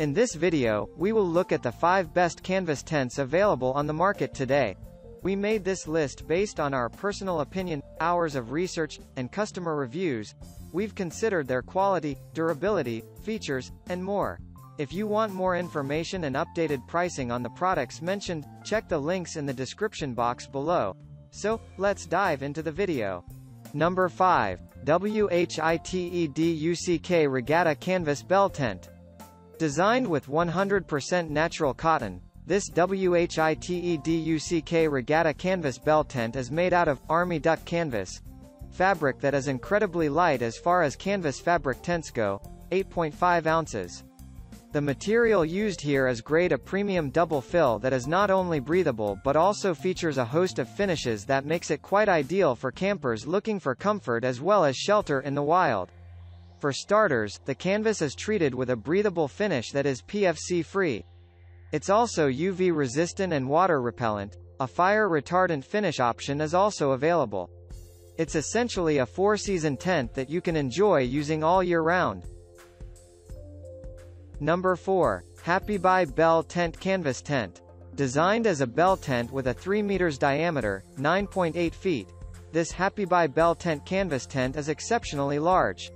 In this video, we will look at the 5 best canvas tents available on the market today. We made this list based on our personal opinion, hours of research, and customer reviews. We've considered their quality, durability, features, and more. If you want more information and updated pricing on the products mentioned, check the links in the description box below. So, let's dive into the video. Number 5. WHITEDUCK Regatta Canvas Bell Tent. Designed with 100% natural cotton, this WHITEDUCK Regatta Canvas Bell Tent is made out of Army Duck canvas, fabric that is incredibly light as far as canvas fabric tents go, 8.5 ounces. The material used here is grade a premium double fill that is not only breathable but also features a host of finishes that makes it quite ideal for campers looking for comfort as well as shelter in the wild. For starters, the canvas is treated with a breathable finish that is PFC-free. It's also UV resistant and water repellent. A fire retardant finish option is also available. It's essentially a four-season tent that you can enjoy using all year round. Number 4. Happybuy Bell Tent Canvas Tent. Designed as a bell tent with a 3 meters diameter, 9.8 feet, this Happybuy Bell Tent canvas tent is exceptionally large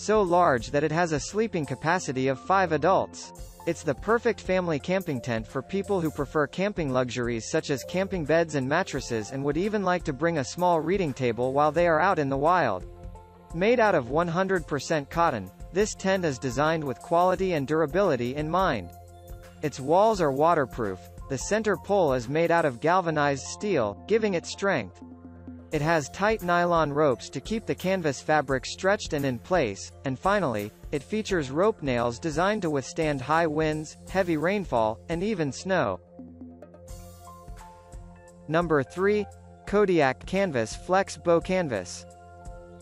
so large that it has a sleeping capacity of five adults. It's the perfect family camping tent for people who prefer camping luxuries such as camping beds and mattresses and would even like to bring a small reading table while they are out in the wild. Made out of 100% cotton, this tent is designed with quality and durability in mind. Its walls are waterproof, the center pole is made out of galvanized steel, giving it strength. It has tight nylon ropes to keep the canvas fabric stretched and in place, and finally, it features rope nails designed to withstand high winds, heavy rainfall, and even snow. Number 3. Kodiak Canvas Flex Bow Canvas.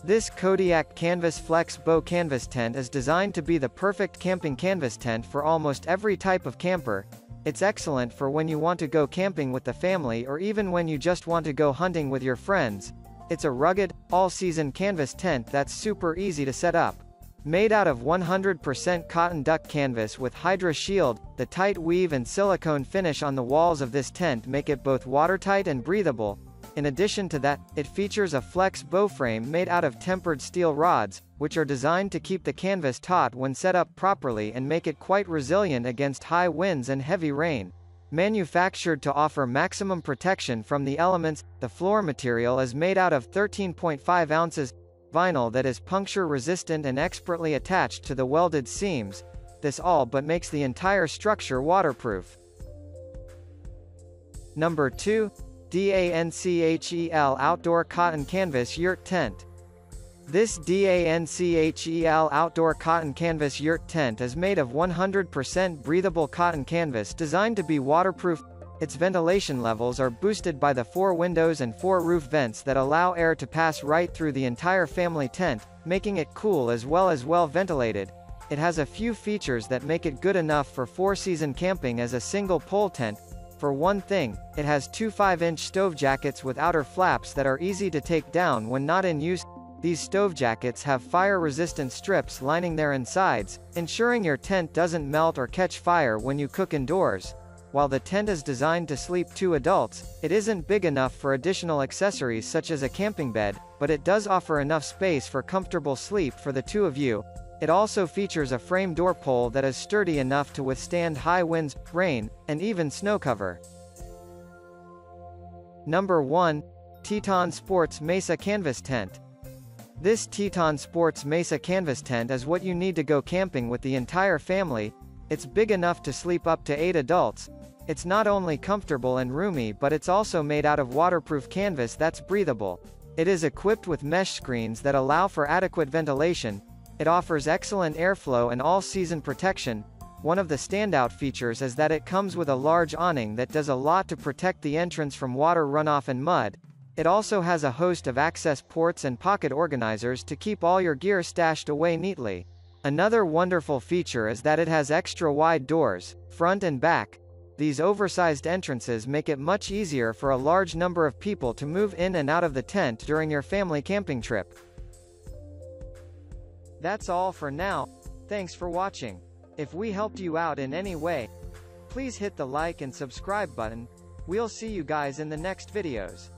This Kodiak Canvas Flex Bow Canvas tent is designed to be the perfect camping canvas tent for almost every type of camper, it's excellent for when you want to go camping with the family or even when you just want to go hunting with your friends. It's a rugged, all-season canvas tent that's super easy to set up. Made out of 100% cotton duck canvas with Hydra Shield, the tight weave and silicone finish on the walls of this tent make it both watertight and breathable, in addition to that, it features a flex bow frame made out of tempered steel rods, which are designed to keep the canvas taut when set up properly and make it quite resilient against high winds and heavy rain. Manufactured to offer maximum protection from the elements, the floor material is made out of 13.5 ounces vinyl that is puncture resistant and expertly attached to the welded seams. This all but makes the entire structure waterproof. Number 2. DANCHEL Outdoor Cotton Canvas Yurt Tent. This DANCHEL outdoor cotton canvas yurt tent is made of 100% breathable cotton canvas designed to be waterproof. Its ventilation levels are boosted by the four windows and four roof vents that allow air to pass right through the entire family tent, making it cool as well as well ventilated. It has a few features that make it good enough for four-season camping as a single pole tent, for one thing, it has two 5-inch stove jackets with outer flaps that are easy to take down when not in use. These stove jackets have fire-resistant strips lining their insides, ensuring your tent doesn't melt or catch fire when you cook indoors. While the tent is designed to sleep two adults, it isn't big enough for additional accessories such as a camping bed, but it does offer enough space for comfortable sleep for the two of you, it also features a frame door pole that is sturdy enough to withstand high winds, rain, and even snow cover. Number 1. Teton Sports Mesa Canvas Tent. This Teton Sports Mesa Canvas Tent is what you need to go camping with the entire family. It's big enough to sleep up to 8 adults. It's not only comfortable and roomy but it's also made out of waterproof canvas that's breathable. It is equipped with mesh screens that allow for adequate ventilation, it offers excellent airflow and all-season protection. One of the standout features is that it comes with a large awning that does a lot to protect the entrance from water runoff and mud. It also has a host of access ports and pocket organizers to keep all your gear stashed away neatly. Another wonderful feature is that it has extra wide doors, front and back. These oversized entrances make it much easier for a large number of people to move in and out of the tent during your family camping trip. That's all for now. Thanks for watching. If we helped you out in any way, please hit the like and subscribe button. We'll see you guys in the next videos.